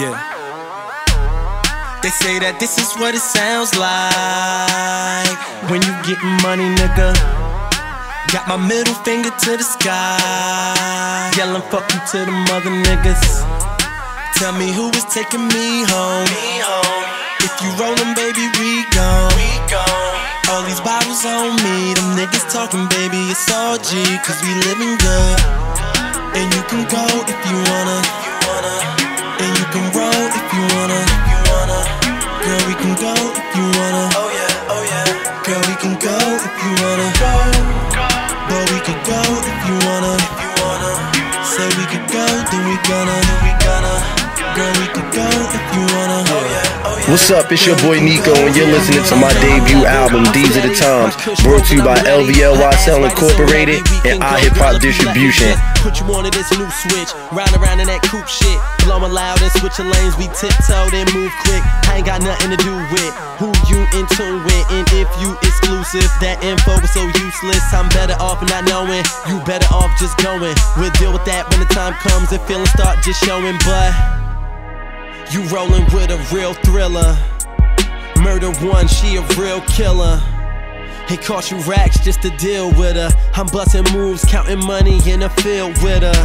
Yeah. They say that this is what it sounds like when you getting money, nigga. Got my middle finger to the sky, yelling fuck you to the mother niggas. Tell me who is taking me home. If you rollin', baby, we gone. All these bottles on me, them niggas talking, baby, it's all G, cause we living good. And you can go if you wanna. And you can roll if you wanna. Girl, we can go if you wanna. Oh yeah, oh yeah. Girl, we can go if you wanna. Go, go. But we could go if you wanna. Say we could go, then we gonna. What's up? It's your boy Neako, and you're listening to my debut album, These Are the Times, brought to you by LVLYSL Incorporated and iHipHop Distribution. Put you on to this new switch, round around in that coupe shit. Blowing loud and switching lanes, we tiptoe then move quick. I ain't got nothing to do with who you in tune with, and if you exclusive, that info is so useless. I'm better off not knowing, you better off just going. We'll deal with that when the time comes and feelings start just showing, but. You rollin' with a real thriller. Murder one, she a real killer. It cost you racks just to deal with her. I'm busting moves, counting money in the field with her.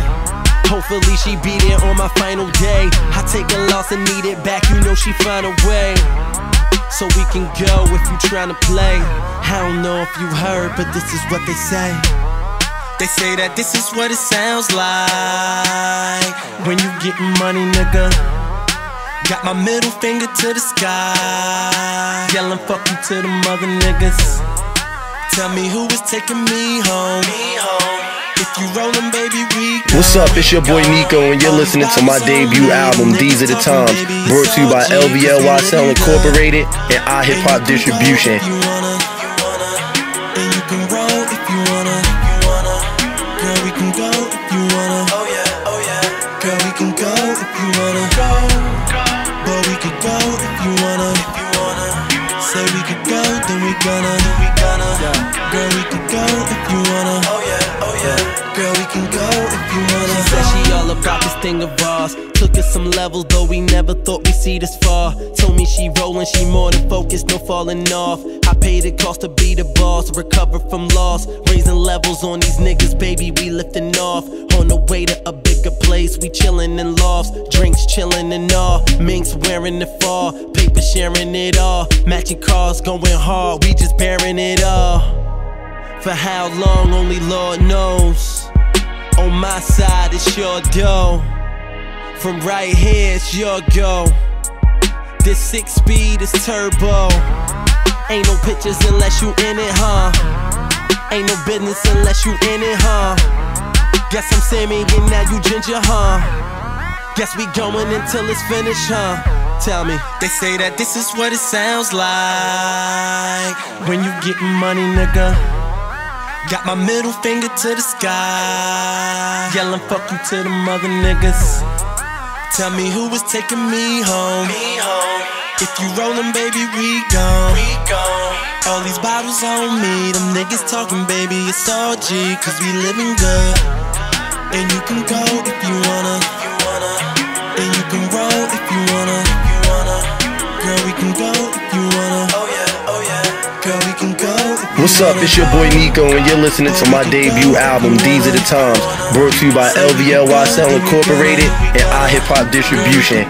Hopefully she be there on my final day. I take a loss and need it back, you know she find a way. So we can go if you tryna play. I don't know if you heard, but this is what they say. They say that this is what it sounds like when you getting money, nigga. Got my middle finger to the sky, yelling fuck you to the mother niggas. Tell me who is taking me home. If you rollin', baby, we. What's up? It's your boy Neako, and you're listening to my debut album, These Are the Times, brought to you by LVLYSL Incorporated and iHipHop Distribution. If you wanna, and you can roll if you wanna. Girl, we can go then we gonna. Girl, we can go if you wanna. Oh yeah, oh yeah. Girl, we can go if you wanna. She said she all about this thing of ours. Took us some levels, though we never thought we'd see this far. Told me she rollin', she more than focused, no falling off. I paid the cost to be the boss, recover from loss. Raising levels on these niggas, baby, we lifting off. On the way to a bigger place, we chillin' in lofts. Drinks chillin' and all. Minks wearing the fall, sharing it all. Matching cars going hard, we just bearing it all. For how long, only Lord knows. On my side, it's your dough. From right here, it's your go. This six speed is turbo. Ain't no pictures unless you in it, huh? Ain't no business unless you in it, huh? Guess I'm Sammy and now you ginger, huh? Guess we going until it's finished, huh? Tell me. They say that this is what it sounds like when you get money, nigga. Got my middle finger to the sky, yelling fuck you to the mother niggas. Tell me who was taking me home. If you rollin', baby, we gone. All these bottles on me, them niggas talking, baby, it's all G, cause we living good. And you can go if you wanna. What's up? It's your boy Neako, and you're listening to my debut album, These Are the Times, brought to you by LVLYSL Incorporated and iHipHop Distribution.